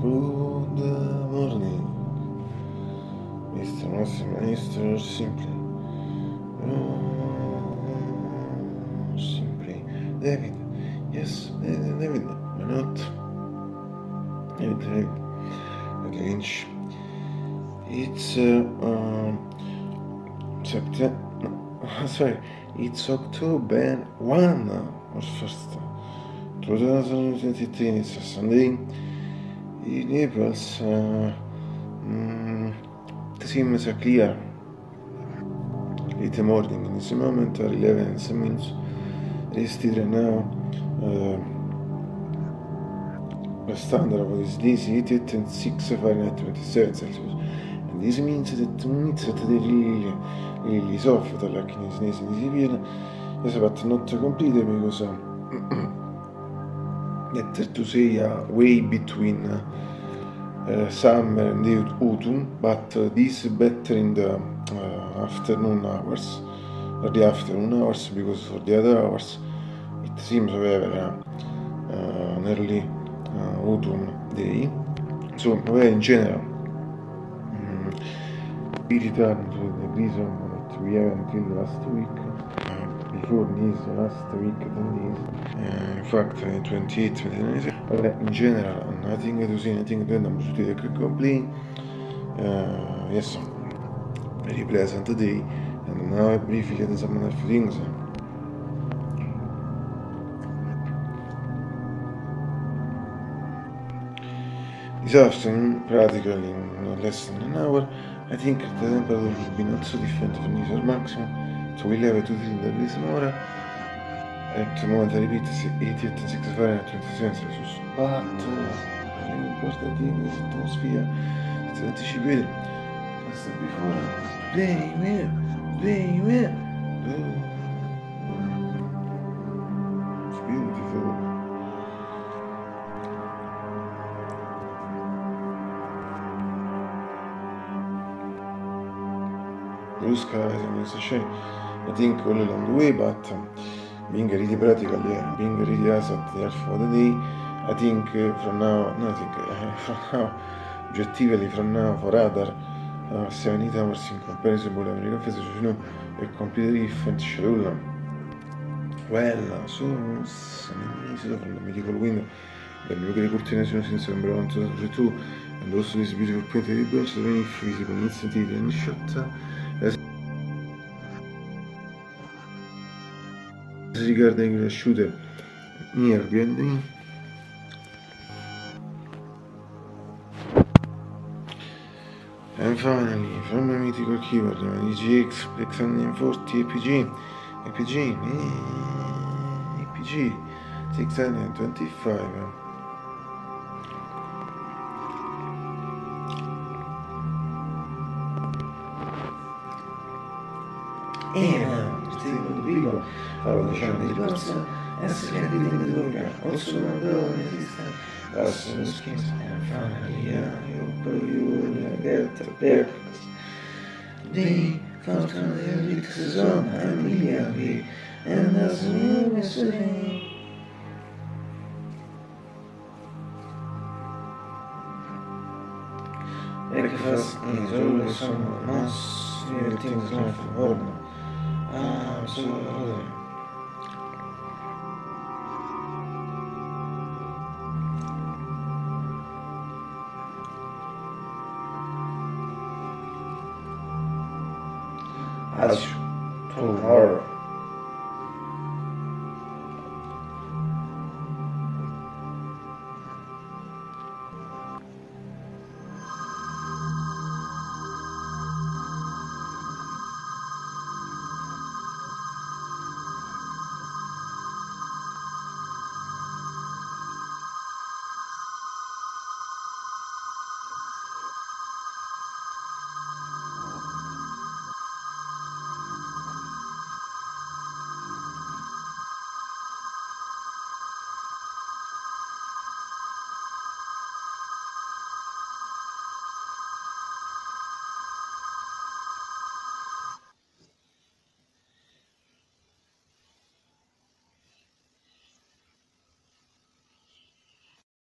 Good morning, Mr. Master Simply. Simply. David, yes, David, why not? David, David. Lynch. It's uh, um, uh, September. Sorry, it's October 1 or 1st, 2023. It's a Sunday. Uh, mm, the seams are clear. Late morning, in this moment, are 11 and 7 minutes. Rested right now. Uh, the standard of this day is 88 and 6 Fahrenheit 27 Celsius. And this means that minutes at the really, really soft like in his nese in Sibir. Yes, but not completely because uh, better to say uh, way between uh, uh, summer and autumn, but this is better in the afternoon hours, the afternoon hours, because for the other hours it seems to have an early autumn day. So, well, in general, mm, we return to the reason that we have until last week. Before this last week, 10 days. Uh, in fact, uh, 28, 29 Vabbè, in general, nothing to say, nothing to andiamo su the quick complain. Uh, yes, very pleasant day, and now I briefly get some other things. This afternoon, practically in less than an hour, I think the temperature will be not so different from this maximum, Томилевето види дали се мора. Ето момента рибите се и тията си затварянето на сезон се слуша. Бата, не ми баща ти не за то свия. Сега ти ще биде. Това са би хора. Бейме, бейме. Спирам ти за Ruska, не съше. I think all along the way, but um, being really practical, yeah, being really asset there for the day, I think uh, from now, no, I think uh, from now, objectively from now for other uh, 70 hours in comparison with American physics, you know, a completely different schedule. Well, so, sono from the medical window, the cortine sono senza sembrano tu, and also this beautiful painted ribbons, the very visible instantly and shot. As si riguarda in cresciute Mirbiandi and finally from a mythical keyboard EGX, X140, EPG EPG EPG 625 and APG 625. Era, secondo Vigo, farò diciamo di corsa, essere capito in droga, also devo resistere, passo lo and get prepared. They found on the and as 啊，是。阿叔，土豪。